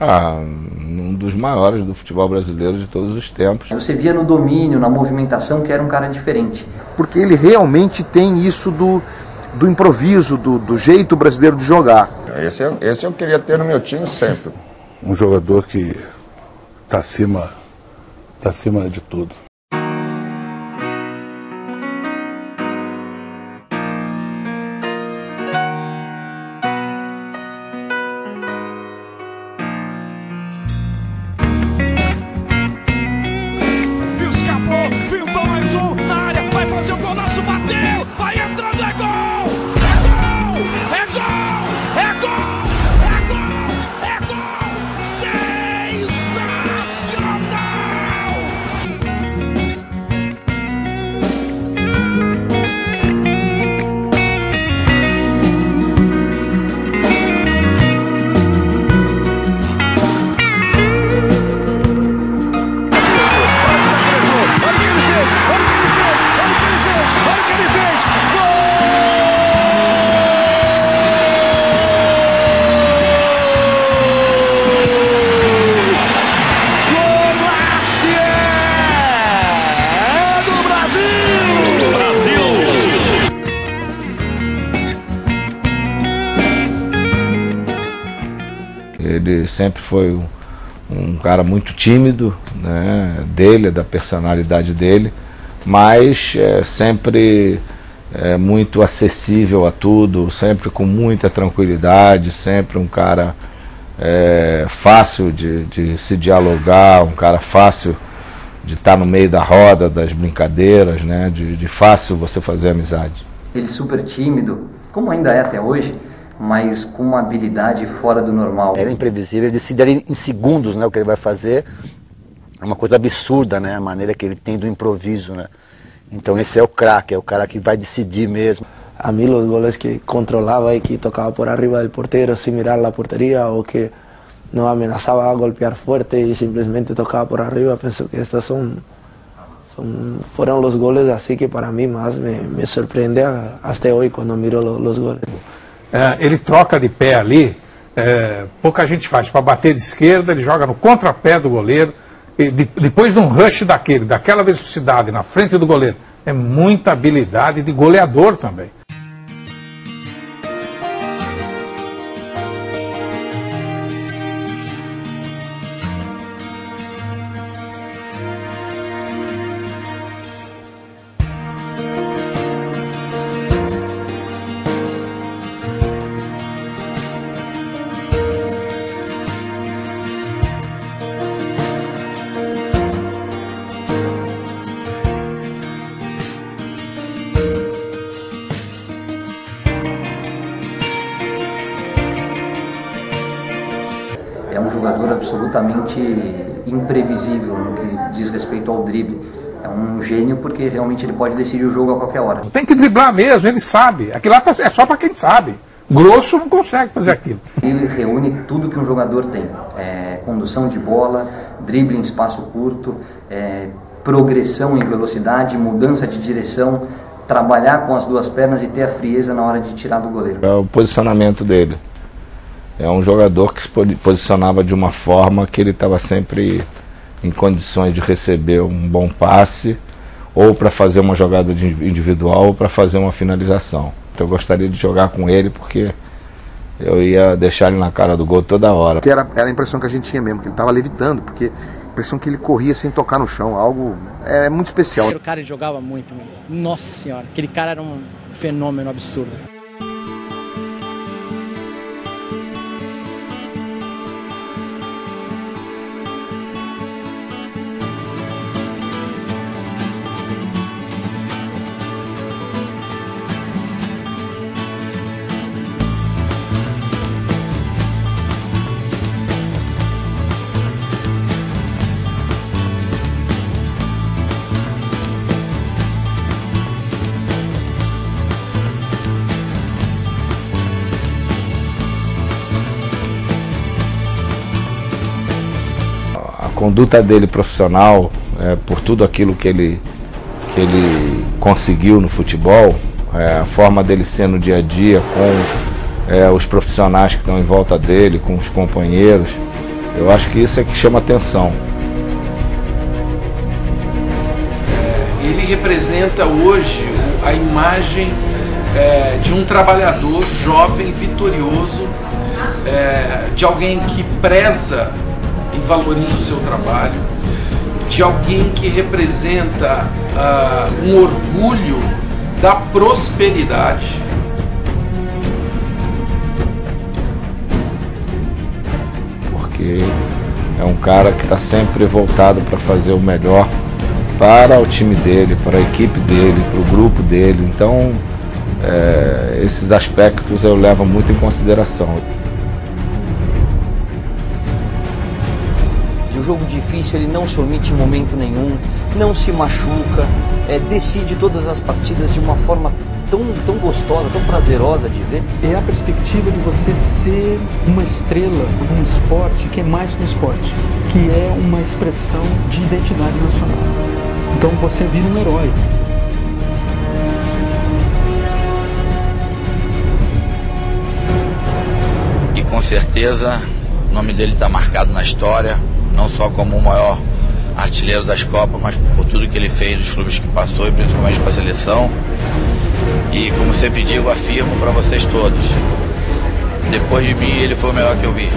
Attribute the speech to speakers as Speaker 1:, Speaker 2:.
Speaker 1: Ah, um dos maiores do futebol brasileiro de todos os tempos.
Speaker 2: Você via no domínio, na movimentação, que era um cara diferente.
Speaker 3: Porque ele realmente tem isso do, do improviso, do, do jeito brasileiro de jogar.
Speaker 4: Esse, eu- esse eu queria ter no meu time sempre.
Speaker 5: um jogador que está acima, tá acima de tudo.
Speaker 1: Sempre foi um, um cara muito tímido, né, dele, da personalidade dele, mas é, sempre é, muito acessível a tudo, sempre com muita tranquilidade, sempre um cara é, fácil de, de se dialogar, um cara fácil de estar no meio da roda, das brincadeiras, né, de, de fácil você fazer amizade.
Speaker 2: Ele super tímido, como ainda é até hoje, mas com uma habilidade fora do normal.
Speaker 6: Era imprevisível, ele decide ali em segundos né, o que ele vai fazer. É uma coisa absurda, né? A maneira que ele tem do improviso, né? Então esse é o craque, é o cara que vai decidir mesmo.
Speaker 7: A mí los goles que controlaba y que tocaba por arriba del portero sin mirar la portería o que no amenazaba a golpear fuerte y simplemente tocaba por arriba, pienso que estos son, son fueron los goles así que para mí más me, me sorprende a- hasta hoy cuando miro los goles.
Speaker 8: É, ele troca de pé ali, é, pouca gente faz. Para bater de esquerda, ele joga no contrapé do goleiro. E de- depois de um rush daquele, daquela velocidade na frente do goleiro, é muita habilidade de goleador também.
Speaker 2: É um jogador absolutamente imprevisível no que diz respeito ao drible. É um gênio porque realmente ele pode decidir o jogo a qualquer hora.
Speaker 8: Tem que driblar mesmo, ele sabe. Aquilo lá é só para quem sabe. Grosso não consegue fazer aquilo.
Speaker 2: Ele reúne tudo que um jogador tem: É, condução de bola, drible em espaço curto, é, progressão em velocidade, mudança de direção, trabalhar com as duas pernas e ter a frieza na hora de tirar do goleiro.
Speaker 1: É o posicionamento dele. É um jogador que se po- posicionava de uma forma que ele estava sempre em condições de receber um bom passe, ou para fazer uma jogada de individual, ou para fazer uma finalização. Então eu gostaria de jogar com ele porque eu ia deixar ele na cara do gol toda hora.
Speaker 3: Que era, era a impressão que a gente tinha mesmo, que ele estava levitando, porque a impressão que ele corria sem tocar no chão, algo é muito especial.
Speaker 9: O cara jogava muito, meu. Nossa senhora, aquele cara era um fenômeno absurdo.
Speaker 1: Conduta dele profissional, é, por tudo aquilo que ele, que ele conseguiu no futebol, é, a forma dele ser no dia a dia com é, os profissionais que estão em volta dele, com os companheiros, Eu acho que isso é que chama atenção.
Speaker 10: Ele representa hoje a imagem é, de um trabalhador jovem, vitorioso, é, de alguém que preza e valoriza o seu trabalho, de alguém que representa uh, um orgulho da prosperidade.
Speaker 1: Porque é um cara que está sempre voltado para fazer o melhor para o time dele, para a equipe dele, para o grupo dele. Então, é, esses aspectos eu levo muito em consideração.
Speaker 11: O jogo difícil ele não se omite em momento nenhum, não se machuca, é, decide todas as partidas de uma forma tão, tão gostosa, tão prazerosa de ver.
Speaker 12: É a perspectiva de você ser uma estrela num esporte que é mais que um esporte, que é uma expressão de identidade nacional. Então você vira um herói.
Speaker 13: E com certeza o nome dele está marcado na história, não só como o maior artilheiro das Copas, mas por tudo que ele fez nos clubes que passou e principalmente para a seleção. E como sempre digo, afirmo para vocês todos: depois de mim, ele foi o melhor que eu vi.